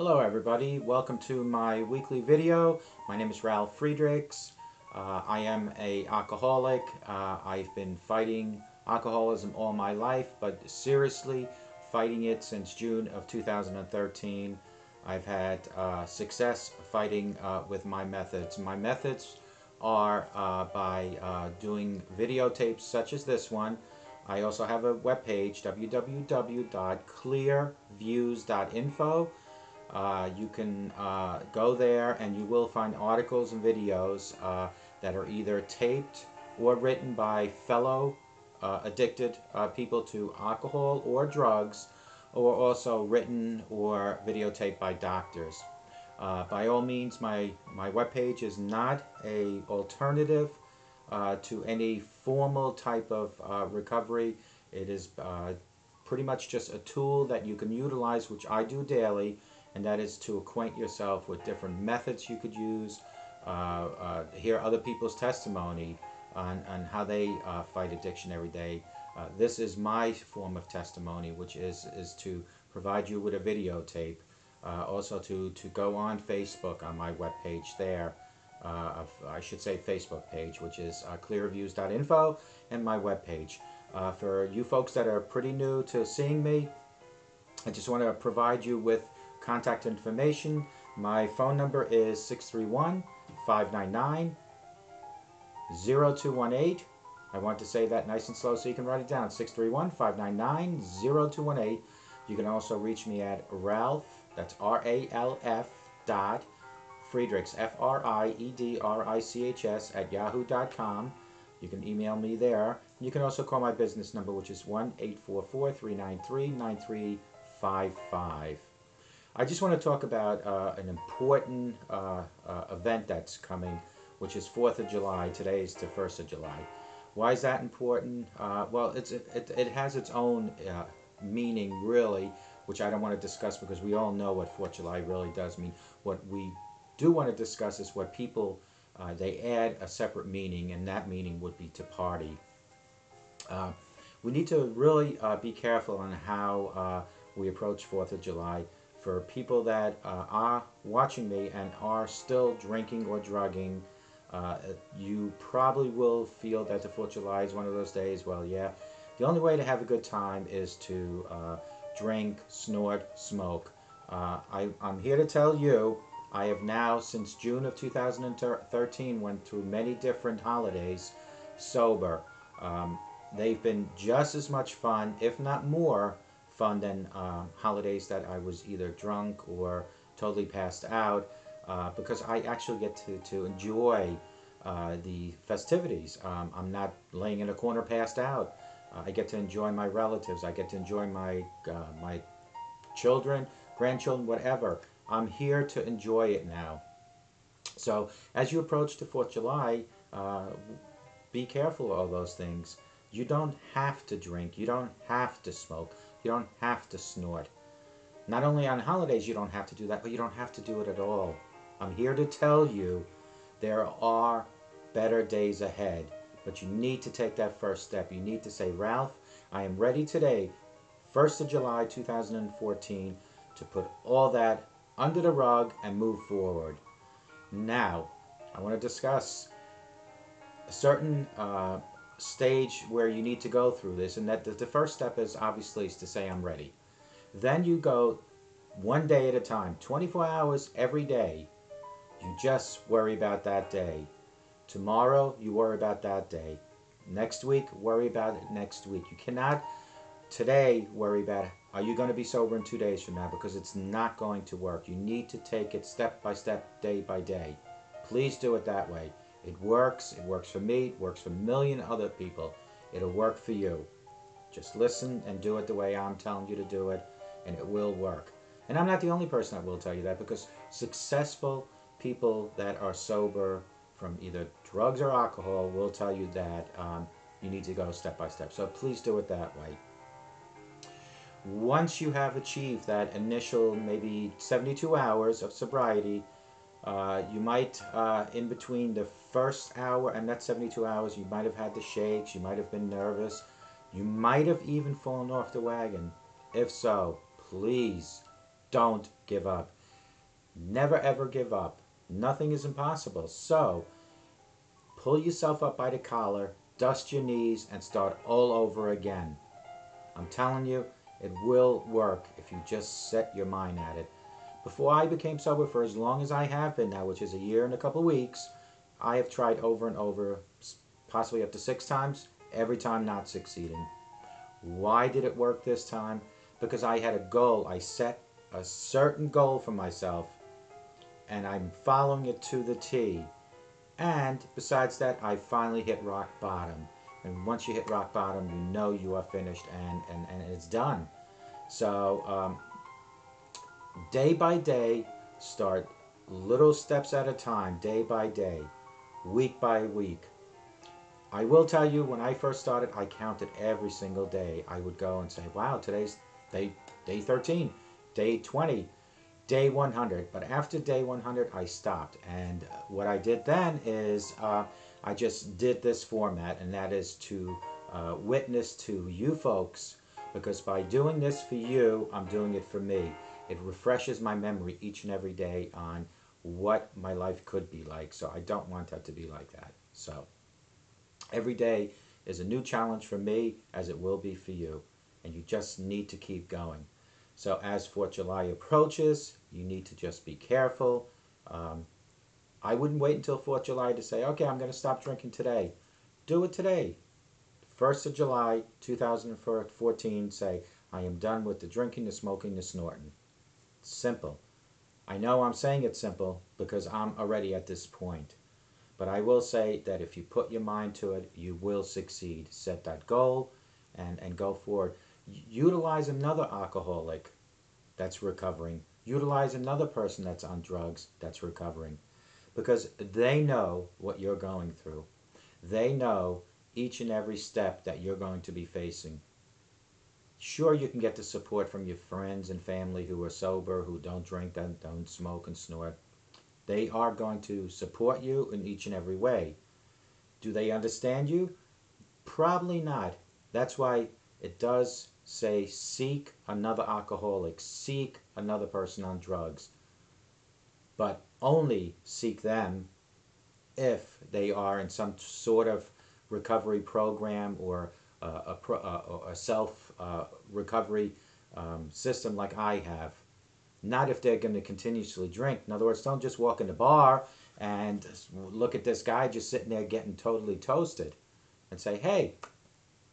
Hello everybody, welcome to my weekly video. My name is Ralf Friedrichs. Uh, I am a alcoholic. Uh, I've been fighting alcoholism all my life, but seriously fighting it since June of 2013. I've had uh, success fighting uh, with my methods. My methods are uh, by uh, doing videotapes such as this one. I also have a webpage, www.clearviews.info. Uh, you can uh, go there and you will find articles and videos uh, that are either taped or written by fellow uh, addicted uh, people to alcohol or drugs or also written or videotaped by doctors. Uh, by all means, my, my webpage is not a alternative to any formal type of recovery. It is pretty much just a tool that you can utilize, which I do daily, and that is to acquaint yourself with different methods you could use, uh, uh, hear other people's testimony on, on how they uh, fight addiction every day. Uh, this is my form of testimony, which is, is to provide you with a videotape. Uh, also to, to go on Facebook on my webpage there. Uh, I should say Facebook page, which is clearviews.info and my webpage. for you folks that are pretty new to seeing me, I just want to provide you with contact information. My phone number is 631 599 0218. I want to say that nice and slow so you can write it down 631 599 0218. You can also reach me at Ralf, that's R A L F dot Friedrichs, F R I E D R I C H S, at yahoo.com. You can email me there. You can also call my business number, which is 1 844 393 9355. I just want to talk about uh, an important uh, uh, event that's coming, which is 4th of July. Today is the 1st of July. Why is that important? Uh, well, it's, it, it has its own uh, meaning, really, which I don't want to discuss because we all know what 4th of July really does mean. What we do want to discuss is what people, uh, they add a separate meaning, and that meaning would be to party. we need to really be careful on how we approach 4th of July for people that uh, are watching me and are still drinking or drugging, uh, you probably will feel that the 4th of July is one of those days. Well, yeah, the only way to have a good time is to uh, drink, snort, smoke. Uh, I, I'm here to tell you, I have now, since June of 2013, went through many different holidays sober. Um, they've been just as much fun, if not more, fun than uh, holidays that I was either drunk or totally passed out uh, because I actually get to, to enjoy uh, the festivities. Um, I'm not laying in a corner passed out. Uh, I get to enjoy my relatives. I get to enjoy my, uh, my children, grandchildren, whatever. I'm here to enjoy it now. So as you approach the 4th of July, uh, be careful of all those things. You don't have to drink. You don't have to smoke. You don't have to snort. Not only on holidays you don't have to do that, but you don't have to do it at all. I'm here to tell you there are better days ahead. But you need to take that first step. You need to say, Ralf, I am ready today, 1st of July 2014, to put all that under the rug and move forward. Now, I want to discuss a certain uh, stage where you need to go through this and that the, the first step is obviously is to say I'm ready. Then you go one day at a time, 24 hours every day. You just worry about that day. Tomorrow, you worry about that day. Next week, worry about it next week. You cannot today worry about are you going to be sober in two days from now because it's not going to work. You need to take it step by step, day by day. Please do it that way. It works. It works for me. It works for a million other people. It'll work for you. Just listen and do it the way I'm telling you to do it, and it will work. And I'm not the only person that will tell you that because successful people that are sober from either drugs or alcohol will tell you that um, you need to go step by step. So please do it that way. Once you have achieved that initial maybe 72 hours of sobriety, uh, you might, uh, in between the first hour and that 72 hours, you might have had the shakes, you might have been nervous, you might have even fallen off the wagon. If so, please don't give up. Never ever give up. Nothing is impossible. So, pull yourself up by the collar, dust your knees, and start all over again. I'm telling you, it will work if you just set your mind at it. Before I became sober, for as long as I have been now, which is a year and a couple weeks, I have tried over and over, possibly up to six times, every time not succeeding. Why did it work this time? Because I had a goal. I set a certain goal for myself and I'm following it to the T. And besides that, I finally hit rock bottom. And once you hit rock bottom, you know you are finished and, and, and it's done. So, um, day by day, start little steps at a time, day by day, week by week. I will tell you, when I first started, I counted every single day. I would go and say, wow, today's day, day 13, day 20, day 100. But after day 100, I stopped. And what I did then is uh, I just did this format, and that is to uh, witness to you folks, because by doing this for you, I'm doing it for me. It refreshes my memory each and every day on what my life could be like. So I don't want that to be like that. So every day is a new challenge for me, as it will be for you. And you just need to keep going. So as 4th July approaches, you need to just be careful. Um, I wouldn't wait until 4th July to say, okay, I'm going to stop drinking today. Do it today. 1st of July 2014, say, I am done with the drinking, the smoking, the snorting. Simple. I know I'm saying it's simple because I'm already at this point. But I will say that if you put your mind to it, you will succeed. Set that goal and, and go forward. Utilize another alcoholic that's recovering utilize another person that's on drugs that's recovering because they know what you're going through. They know each and every step that you're going to be facing. Sure, you can get the support from your friends and family who are sober, who don't drink, don't, don't smoke and snort. They are going to support you in each and every way. Do they understand you? Probably not. That's why it does say seek another alcoholic, seek another person on drugs, but only seek them if they are in some sort of recovery program or uh, a, pro, uh, a, self uh, recovery um, system like I have. Not if they're going to continuously drink. In other words, don't just walk in the bar and look at this guy just sitting there getting totally toasted and say, hey,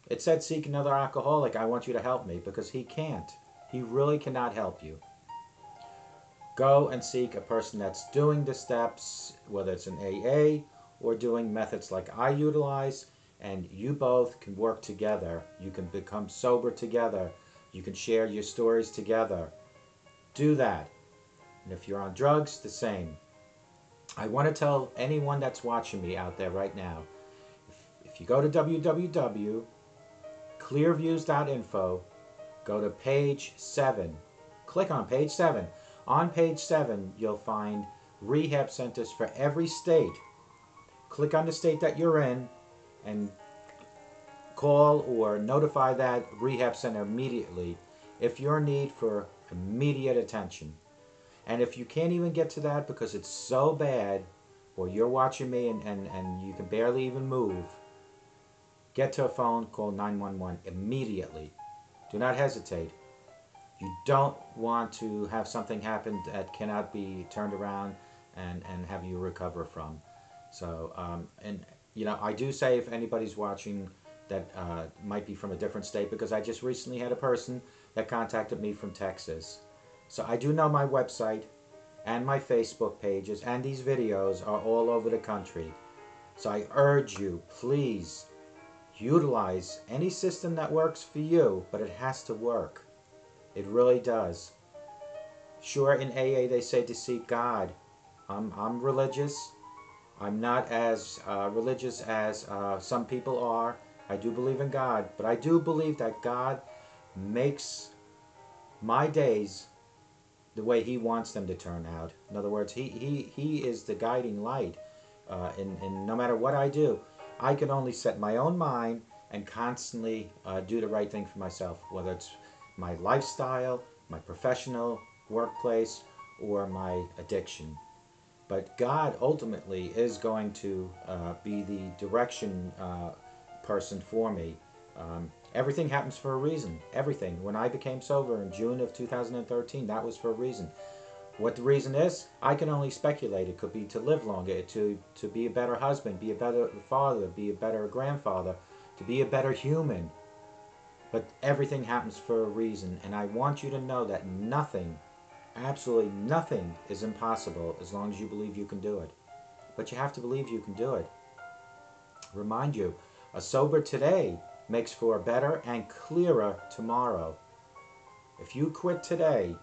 it said seek another alcoholic. I want you to help me because he can't. He really cannot help you. Go and seek a person that's doing the steps, whether it's an AA or doing methods like I utilize, and you both can work together. You can become sober together. You can share your stories together. Do that. And if you're on drugs, the same. I want to tell anyone that's watching me out there right now if, if you go to www.clearviews.info, go to page 7. Click on page 7. On page 7, you'll find rehab centers for every state. Click on the state that you're in and call or notify that rehab center immediately if you're in need for immediate attention. And if you can't even get to that because it's so bad, or you're watching me and, and, and you can barely even move, Get to a phone, call 911 immediately. Do not hesitate. You don't want to have something happen that cannot be turned around and, and have you recover from. So, um, and you know, I do say if anybody's watching that uh, might be from a different state, because I just recently had a person that contacted me from Texas. So I do know my website and my Facebook pages and these videos are all over the country. So I urge you, please utilize any system that works for you, but it has to work. It really does. Sure, in AA they say to seek God. I'm, I'm religious. I'm not as uh, religious as uh, some people are. I do believe in God, but I do believe that God makes my days the way He wants them to turn out. In other words, He, he, he is the guiding light uh, in, in no matter what I do. I can only set my own mind and constantly uh, do the right thing for myself, whether it's my lifestyle, my professional workplace, or my addiction. But God ultimately is going to uh, be the direction uh, person for me. Um, everything happens for a reason. Everything. When I became sober in June of 2013, that was for a reason. What the reason is, I can only speculate. It could be to live longer, to, to be a better husband, be a better father, be a better grandfather, to be a better human. But everything happens for a reason, and I want you to know that nothing, absolutely nothing, is impossible as long as you believe you can do it. But you have to believe you can do it. Remind you, a sober today makes for a better and clearer tomorrow. If you quit today,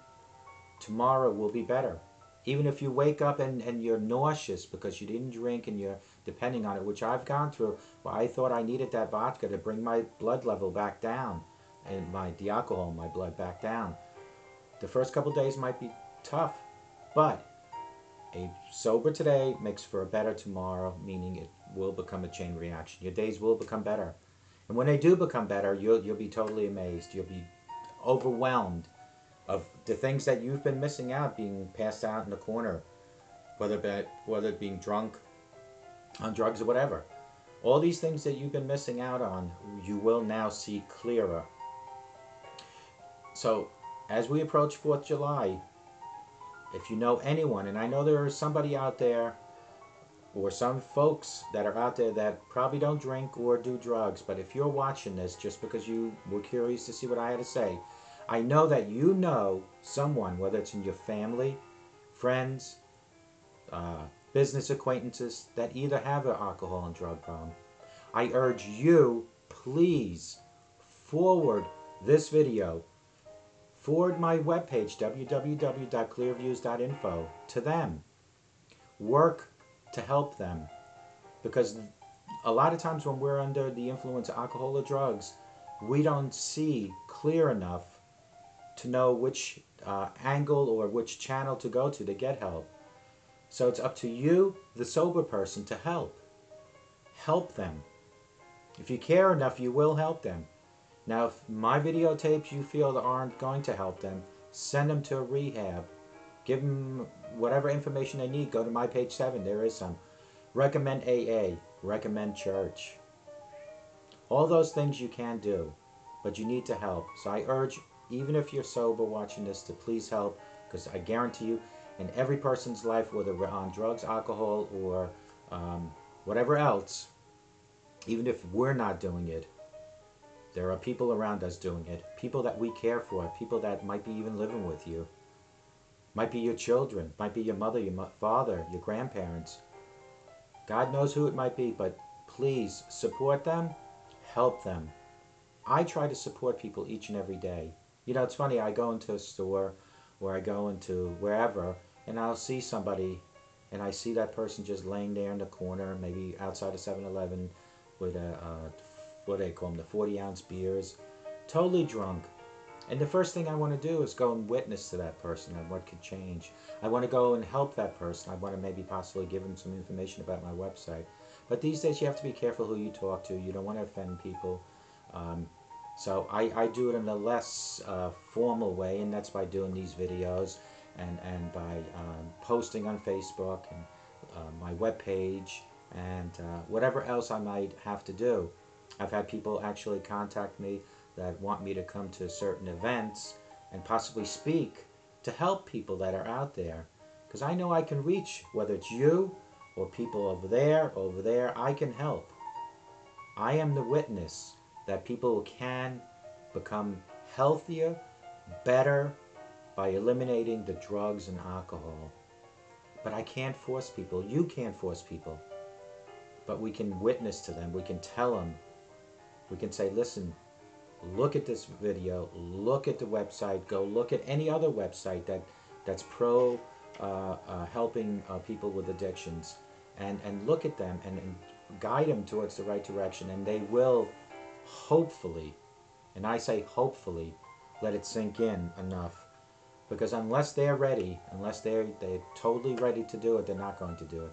tomorrow will be better. Even if you wake up and, and you're nauseous because you didn't drink and you're depending on it, which I've gone through, well, I thought I needed that vodka to bring my blood level back down and my the alcohol my blood back down. The first couple days might be tough, but a sober today makes for a better tomorrow, meaning it will become a chain reaction. Your days will become better. And when they do become better, you'll, you'll be totally amazed. You'll be overwhelmed of the things that you've been missing out being passed out in the corner, whether it, whether being drunk, on drugs or whatever. All these things that you've been missing out on, you will now see clearer. So, as we approach 4th July, if you know anyone, and I know there is somebody out there or some folks that are out there that probably don't drink or do drugs, but if you're watching this just because you were curious to see what I had to say, I know that you know someone, whether it's in your family, friends, uh, business acquaintances that either have an alcohol and drug problem. I urge you, please forward this video, forward my webpage, www.clearviews.info, to them. Work to help them. Because a lot of times when we're under the influence of alcohol or drugs, we don't see clear enough to know which uh, angle or which channel to go to to get help. So it's up to you, the sober person, to help. Help them. If you care enough, you will help them. Now, if my videotapes you feel aren't going to help them, send them to a rehab. Give them whatever information they need. Go to my page 7, there is some. Recommend AA, recommend church. All those things you can do, but you need to help. So I urge even if you're sober watching this, to please help because I guarantee you, in every person's life, whether we're on drugs, alcohol, or um, whatever else, even if we're not doing it, there are people around us doing it. People that we care for, people that might be even living with you. Might be your children, might be your mother, your father, your grandparents. God knows who it might be, but please support them, help them. I try to support people each and every day. You know, it's funny, I go into a store or I go into wherever and I'll see somebody and I see that person just laying there in the corner, maybe outside of 7-Eleven with a, uh, what do they call them, the 40 ounce beers, totally drunk. And the first thing I want to do is go and witness to that person and what could change. I want to go and help that person. I want to maybe possibly give them some information about my website. But these days you have to be careful who you talk to. You don't want to offend people. Um, so I, I do it in a less uh, formal way, and that's by doing these videos and, and by um, posting on Facebook and uh, my webpage and uh, whatever else I might have to do. I've had people actually contact me that want me to come to certain events and possibly speak to help people that are out there. Because I know I can reach, whether it's you or people over there, over there, I can help. I am the witness that people can become healthier, better by eliminating the drugs and alcohol. But I can't force people. You can't force people. But we can witness to them. We can tell them. We can say, listen, look at this video. Look at the website. Go look at any other website that, that's pro uh, uh, helping uh, people with addictions. And, and look at them and, and guide them towards the right direction. And they will hopefully, and I say hopefully, let it sink in enough. Because unless they're ready, unless they're, they're totally ready to do it, they're not going to do it.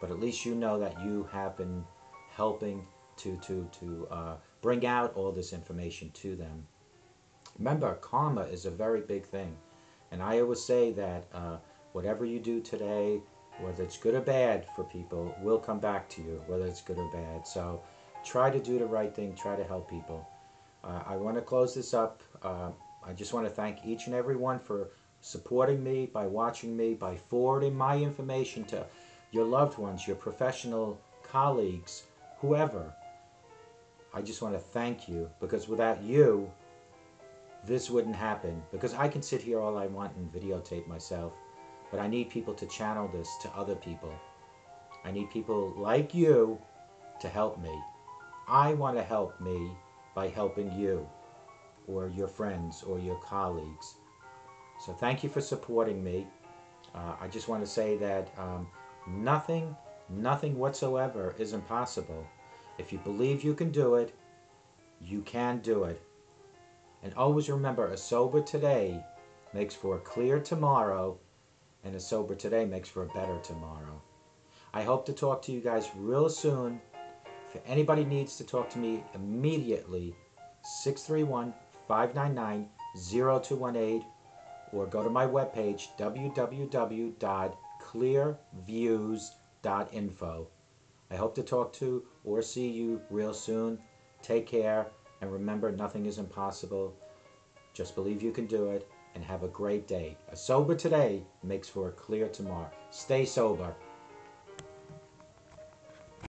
But at least you know that you have been helping to, to, to uh, bring out all this information to them. Remember, karma is a very big thing. And I always say that uh, whatever you do today, whether it's good or bad for people, will come back to you, whether it's good or bad. So try to do the right thing, try to help people. Uh, I want to close this up. Uh, I just want to thank each and every one for supporting me, by watching me, by forwarding my information to your loved ones, your professional colleagues, whoever. I just want to thank you because without you, this wouldn't happen. Because I can sit here all I want and videotape myself, but I need people to channel this to other people. I need people like you to help me. I want to help me by helping you or your friends or your colleagues. So thank you for supporting me. Uh, I just want to say that um, nothing, nothing whatsoever is impossible. If you believe you can do it, you can do it. And always remember, a sober today makes for a clear tomorrow, and a sober today makes for a better tomorrow. I hope to talk to you guys real soon. If anybody needs to talk to me immediately, 631 599 0218 or go to my webpage www.clearviews.info. I hope to talk to or see you real soon. Take care and remember nothing is impossible. Just believe you can do it and have a great day. A sober today makes for a clear tomorrow. Stay sober.